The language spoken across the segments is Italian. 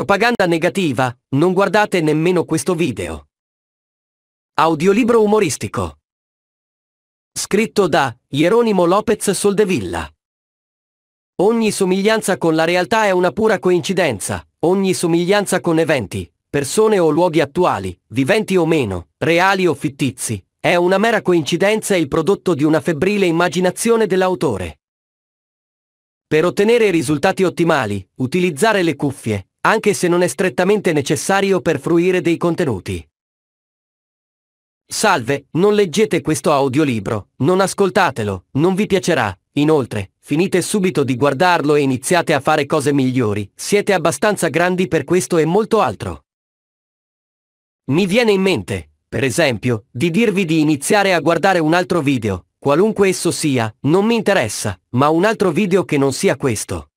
Propaganda negativa, non guardate nemmeno questo video. Audiolibro umoristico. Scritto da Hieronimo Lopez Soldevilla. Ogni somiglianza con la realtà è una pura coincidenza, ogni somiglianza con eventi, persone o luoghi attuali, viventi o meno, reali o fittizi, è una mera coincidenza e il prodotto di una febbrile immaginazione dell'autore. Per ottenere risultati ottimali, utilizzare le cuffie, anche se non è strettamente necessario per fruire dei contenuti. Salve, non leggete questo audiolibro, non ascoltatelo, non vi piacerà. Inoltre, finite subito di guardarlo e iniziate a fare cose migliori, siete abbastanza grandi per questo e molto altro. Mi viene in mente, per esempio, di dirvi di iniziare a guardare un altro video, qualunque esso sia, non mi interessa, ma un altro video che non sia questo.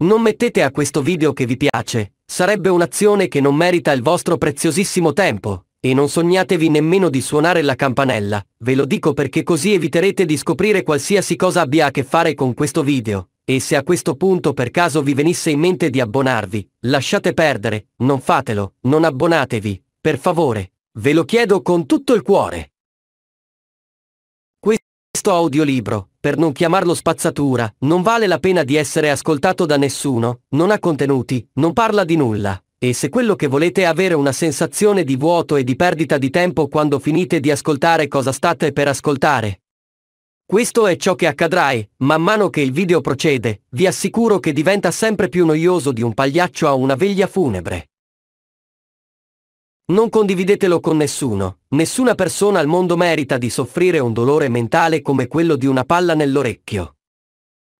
Non mettete a questo video che vi piace, sarebbe un'azione che non merita il vostro preziosissimo tempo, e non sognatevi nemmeno di suonare la campanella, ve lo dico perché così eviterete di scoprire qualsiasi cosa abbia a che fare con questo video, e se a questo punto per caso vi venisse in mente di abbonarvi, lasciate perdere, non fatelo, non abbonatevi, per favore, ve lo chiedo con tutto il cuore. Questo audiolibro, per non chiamarlo spazzatura, non vale la pena di essere ascoltato da nessuno, non ha contenuti, non parla di nulla. E se quello che volete è avere una sensazione di vuoto e di perdita di tempo quando finite di ascoltare cosa state per ascoltare. Questo è ciò che accadrà e, man mano che il video procede, vi assicuro che diventa sempre più noioso di un pagliaccio a una veglia funebre. Non condividetelo con nessuno, nessuna persona al mondo merita di soffrire un dolore mentale come quello di una palla nell'orecchio.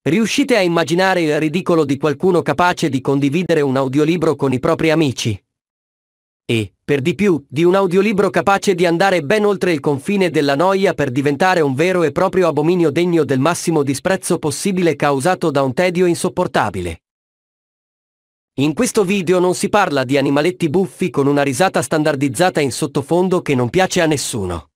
Riuscite a immaginare il ridicolo di qualcuno capace di condividere un audiolibro con i propri amici? E, per di più, di un audiolibro capace di andare ben oltre il confine della noia per diventare un vero e proprio abominio degno del massimo disprezzo possibile causato da un tedio insopportabile. In questo video non si parla di animaletti buffi con una risata standardizzata in sottofondo che non piace a nessuno.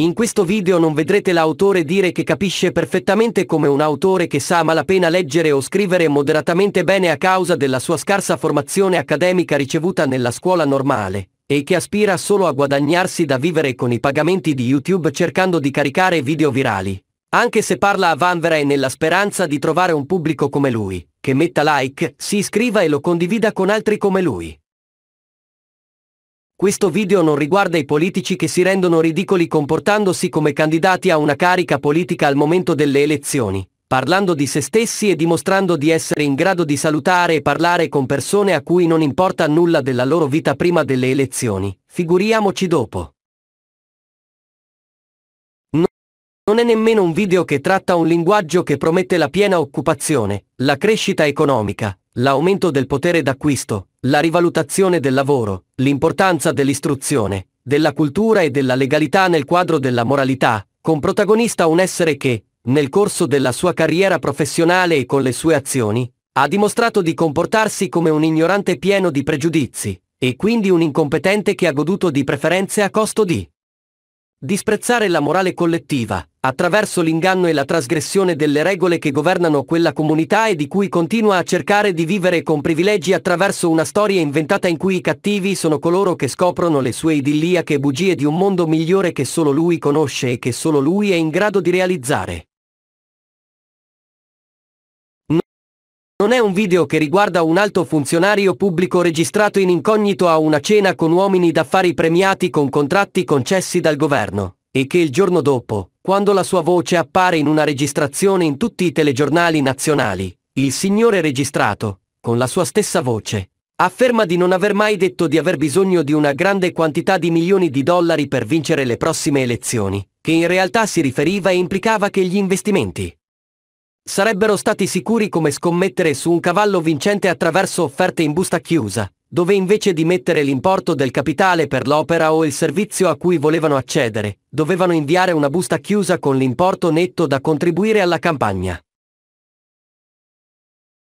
In questo video non vedrete l'autore dire che capisce perfettamente come un autore che sa a malapena leggere o scrivere moderatamente bene a causa della sua scarsa formazione accademica ricevuta nella scuola normale, e che aspira solo a guadagnarsi da vivere con i pagamenti di YouTube cercando di caricare video virali, anche se parla a vanvera e nella speranza di trovare un pubblico come lui, che metta like, si iscriva e lo condivida con altri come lui. Questo video non riguarda i politici che si rendono ridicoli comportandosi come candidati a una carica politica al momento delle elezioni, parlando di se stessi e dimostrando di essere in grado di salutare e parlare con persone a cui non importa nulla della loro vita prima delle elezioni, figuriamoci dopo. Non è nemmeno un video che tratta un linguaggio che promette la piena occupazione, la crescita economica, l'aumento del potere d'acquisto, la rivalutazione del lavoro, l'importanza dell'istruzione, della cultura e della legalità nel quadro della moralità, con protagonista un essere che, nel corso della sua carriera professionale e con le sue azioni, ha dimostrato di comportarsi come un ignorante pieno di pregiudizi, e quindi un incompetente che ha goduto di preferenze a costo di disprezzare la morale collettiva, attraverso l'inganno e la trasgressione delle regole che governano quella comunità e di cui continua a cercare di vivere con privilegi attraverso una storia inventata in cui i cattivi sono coloro che scoprono le sue idilliache bugie di un mondo migliore che solo lui conosce e che solo lui è in grado di realizzare. Non è un video che riguarda un alto funzionario pubblico registrato in incognito a una cena con uomini d'affari premiati con contratti concessi dal governo, e che il giorno dopo, quando la sua voce appare in una registrazione in tutti i telegiornali nazionali, il signore registrato, con la sua stessa voce, afferma di non aver mai detto di aver bisogno di una grande quantità di milioni di dollari per vincere le prossime elezioni, che in realtà si riferiva e implicava che gli investimenti sarebbero stati sicuri come scommettere su un cavallo vincente attraverso offerte in busta chiusa, dove invece di mettere l'importo del capitale per l'opera o il servizio a cui volevano accedere, dovevano inviare una busta chiusa con l'importo netto da contribuire alla campagna.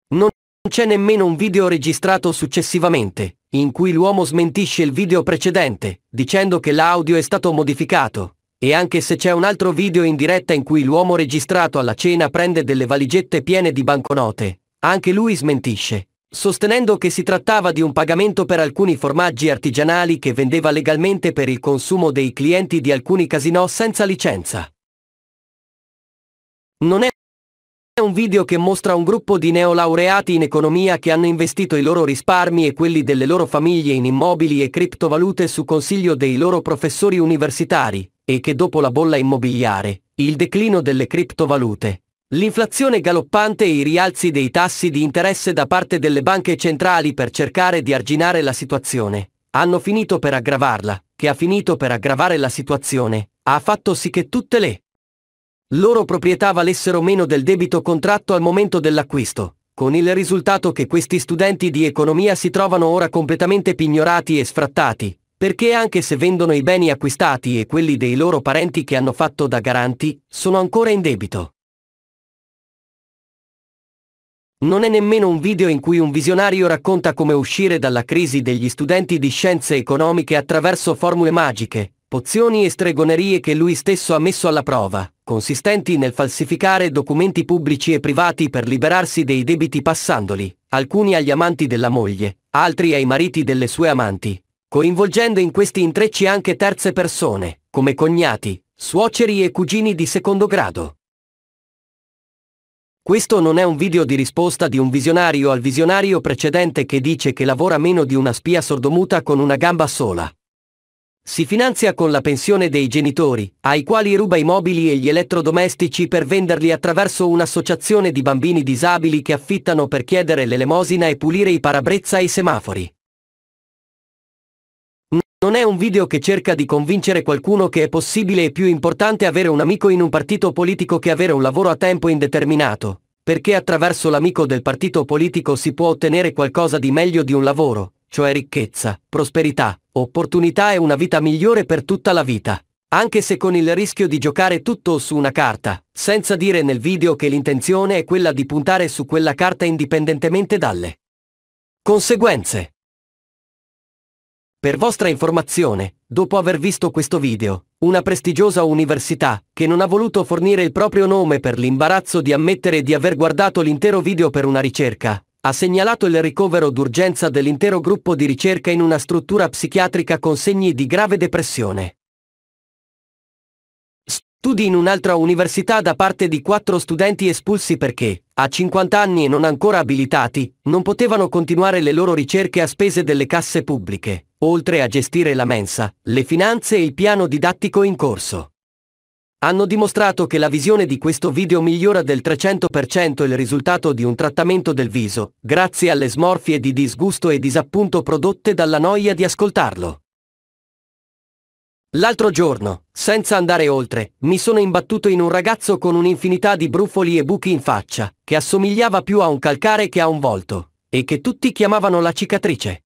Non c'è nemmeno un video registrato successivamente, in cui l'uomo smentisce il video precedente, dicendo che l'audio è stato modificato, e anche se c'è un altro video in diretta in cui l'uomo registrato alla cena prende delle valigette piene di banconote, Anche lui smentisce, sostenendo che si trattava di un pagamento per alcuni formaggi artigianali che vendeva legalmente per il consumo dei clienti di alcuni casinò senza licenza. Non è un video che mostra un gruppo di neolaureati in economia che hanno investito i loro risparmi e quelli delle loro famiglie in immobili e criptovalute su consiglio dei loro professori universitari, e che dopo la bolla immobiliare, il declino delle criptovalute, l'inflazione galoppante e i rialzi dei tassi di interesse da parte delle banche centrali per cercare di arginare la situazione, hanno finito per aggravarla, che ha finito per aggravare la situazione, ha fatto sì che tutte le loro proprietà valessero meno del debito contratto al momento dell'acquisto, con il risultato che questi studenti di economia si trovano ora completamente pignorati e sfrattati, perché anche se vendono i beni acquistati e quelli dei loro parenti che hanno fatto da garanti, sono ancora in debito. Non è nemmeno un video in cui un visionario racconta come uscire dalla crisi degli studenti di scienze economiche attraverso formule magiche, pozioni e stregonerie che lui stesso ha messo alla prova, consistenti nel falsificare documenti pubblici e privati per liberarsi dei debiti passandoli, alcuni agli amanti della moglie, altri ai mariti delle sue amanti, coinvolgendo in questi intrecci anche terze persone, come cognati, suoceri e cugini di secondo grado. Questo non è un video di risposta di un visionario al visionario precedente che dice che lavora meno di una spia sordomuta con una gamba sola. Si finanzia con la pensione dei genitori, ai quali ruba i mobili e gli elettrodomestici per venderli attraverso un'associazione di bambini disabili che affittano per chiedere l'elemosina e pulire i parabrezza e i semafori. Non è un video che cerca di convincere qualcuno che è possibile e più importante avere un amico in un partito politico che avere un lavoro a tempo indeterminato, perché attraverso l'amico del partito politico si può ottenere qualcosa di meglio di un lavoro, cioè ricchezza, prosperità, opportunità e una vita migliore per tutta la vita. Anche se con il rischio di giocare tutto su una carta, senza dire nel video che l'intenzione è quella di puntare su quella carta indipendentemente dalle conseguenze. Per vostra informazione, dopo aver visto questo video, una prestigiosa università, che non ha voluto fornire il proprio nome per l'imbarazzo di ammettere di aver guardato l'intero video per una ricerca, ha segnalato il ricovero d'urgenza dell'intero gruppo di ricerca in una struttura psichiatrica con segni di grave depressione. Studi in un'altra università da parte di quattro studenti espulsi perché, a 50 anni e non ancora abilitati, non potevano continuare le loro ricerche a spese delle casse pubbliche, oltre a gestire la mensa, le finanze e il piano didattico in corso hanno dimostrato che la visione di questo video migliora del 300% il risultato di un trattamento del viso, grazie alle smorfie di disgusto e disappunto prodotte dalla noia di ascoltarlo. L'altro giorno, senza andare oltre, mi sono imbattuto in un ragazzo con un'infinità di brufoli e buchi in faccia, che assomigliava più a un calcare che a un volto, e che tutti chiamavano la cicatrice.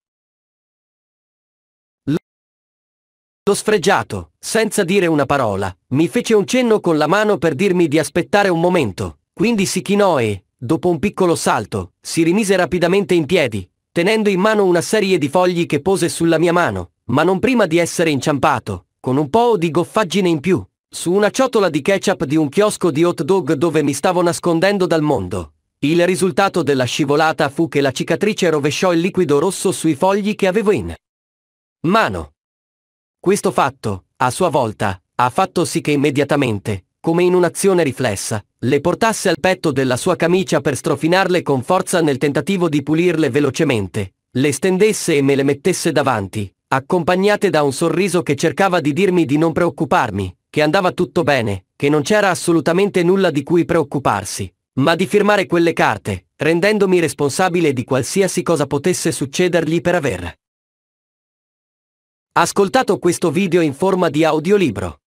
Lo sfregiato, senza dire una parola, mi fece un cenno con la mano per dirmi di aspettare un momento, quindi si chinò e, dopo un piccolo salto, si rimise rapidamente in piedi, tenendo in mano una serie di fogli che pose sulla mia mano, ma non prima di essere inciampato, con un po' di goffaggine in più, su una ciotola di ketchup di un chiosco di hot dog dove mi stavo nascondendo dal mondo. Il risultato della scivolata fu che la cicatrice rovesciò il liquido rosso sui fogli che avevo in mano. Questo fatto, a sua volta, ha fatto sì che immediatamente, come in un'azione riflessa, le portasse al petto della sua camicia per strofinarle con forza nel tentativo di pulirle velocemente, le stendesse e me le mettesse davanti, accompagnate da un sorriso che cercava di dirmi di non preoccuparmi, che andava tutto bene, che non c'era assolutamente nulla di cui preoccuparsi, ma di firmare quelle carte, rendendomi responsabile di qualsiasi cosa potesse succedergli per aver ascoltato questo video in forma di audiolibro.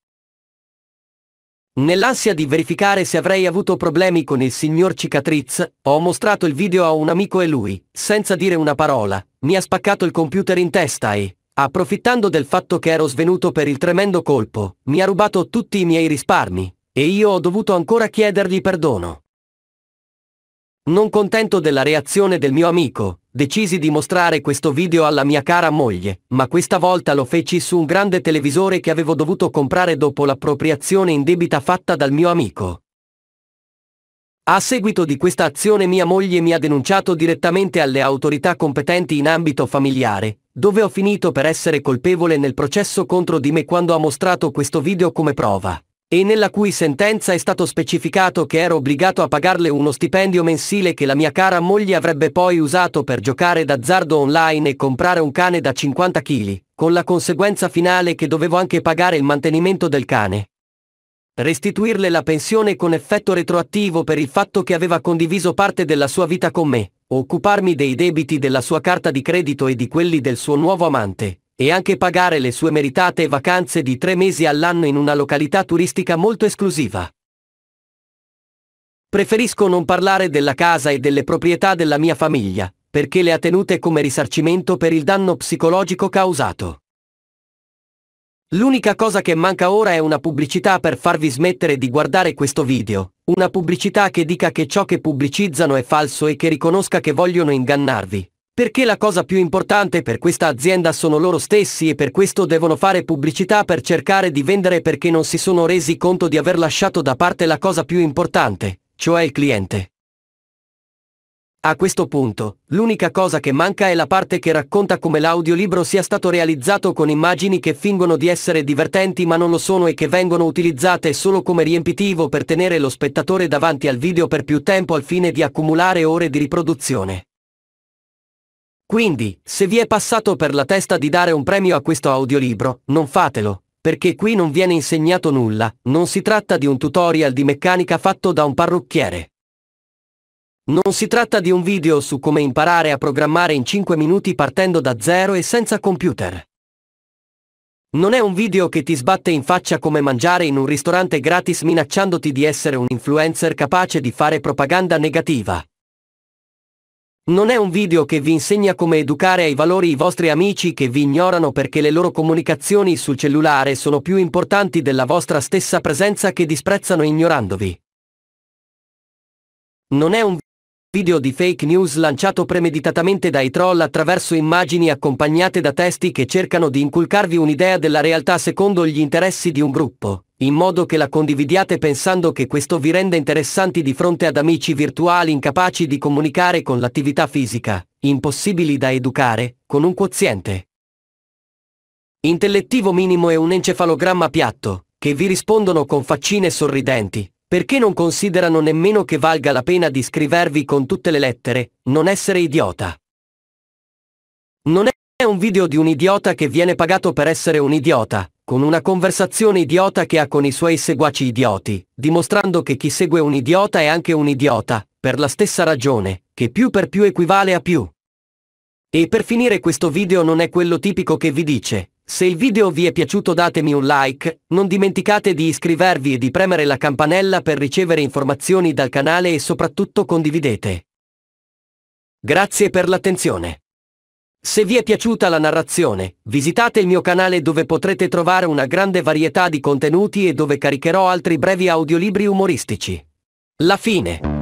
Nell'ansia di verificare se avrei avuto problemi con il signor Cicatriz, ho mostrato il video a un amico e lui, senza dire una parola, mi ha spaccato il computer in testa e, approfittando del fatto che ero svenuto per il tremendo colpo, mi ha rubato tutti i miei risparmi, e io ho dovuto ancora chiedergli perdono. Non contento della reazione del mio amico, decisi di mostrare questo video alla mia cara moglie, ma questa volta lo feci su un grande televisore che avevo dovuto comprare dopo l'appropriazione indebita fatta dal mio amico. A seguito di questa azione mia moglie mi ha denunciato direttamente alle autorità competenti in ambito familiare, dove ho finito per essere colpevole nel processo contro di me quando ha mostrato questo video come prova e nella cui sentenza è stato specificato che ero obbligato a pagarle uno stipendio mensile che la mia cara moglie avrebbe poi usato per giocare d'azzardo online e comprare un cane da 50 kg, con la conseguenza finale che dovevo anche pagare il mantenimento del cane. Restituirle la pensione con effetto retroattivo per il fatto che aveva condiviso parte della sua vita con me, occuparmi dei debiti della sua carta di credito e di quelli del suo nuovo amante, e anche pagare le sue meritate vacanze di tre mesi all'anno in una località turistica molto esclusiva. Preferisco non parlare della casa e delle proprietà della mia famiglia, perché le ha tenute come risarcimento per il danno psicologico causato. L'unica cosa che manca ora è una pubblicità per farvi smettere di guardare questo video, una pubblicità che dica che ciò che pubblicizzano è falso e che riconosca che vogliono ingannarvi, perché la cosa più importante per questa azienda sono loro stessi e per questo devono fare pubblicità per cercare di vendere perché non si sono resi conto di aver lasciato da parte la cosa più importante, cioè il cliente. A questo punto, l'unica cosa che manca è la parte che racconta come l'audiolibro sia stato realizzato con immagini che fingono di essere divertenti ma non lo sono e che vengono utilizzate solo come riempitivo per tenere lo spettatore davanti al video per più tempo al fine di accumulare ore di riproduzione. Quindi, se vi è passato per la testa di dare un premio a questo audiolibro, non fatelo, perché qui non viene insegnato nulla, non si tratta di un tutorial di meccanica fatto da un parrucchiere. Non si tratta di un video su come imparare a programmare in 5 minuti partendo da zero e senza computer. Non è un video che ti sbatte in faccia come mangiare in un ristorante gratis minacciandoti di essere un influencer capace di fare propaganda negativa. Non è un video che vi insegna come educare ai valori i vostri amici che vi ignorano perché le loro comunicazioni sul cellulare sono più importanti della vostra stessa presenza che disprezzano ignorandovi. Non è un video di fake news lanciato premeditatamente dai troll attraverso immagini accompagnate da testi che cercano di inculcarvi un'idea della realtà secondo gli interessi di un gruppo in modo che la condividiate pensando che questo vi renda interessanti di fronte ad amici virtuali incapaci di comunicare con l'attività fisica, impossibili da educare, con un quoziente intellettivo minimo e un encefalogramma piatto, che vi rispondono con faccine sorridenti, perché non considerano nemmeno che valga la pena di scrivervi con tutte le lettere, non essere idiota. Non è un video di un idiota che viene pagato per essere un idiota, con una conversazione idiota che ha con i suoi seguaci idioti, dimostrando che chi segue un idiota è anche un idiota, per la stessa ragione, che più per più equivale a più. E per finire questo video non è quello tipico che vi dice, se il video vi è piaciuto datemi un like, non dimenticate di iscrivervi e di premere la campanella per ricevere informazioni dal canale e soprattutto condividete. Grazie per l'attenzione. Se vi è piaciuta la narrazione, visitate il mio canale dove potrete trovare una grande varietà di contenuti e dove caricherò altri brevi audiolibri umoristici. La fine.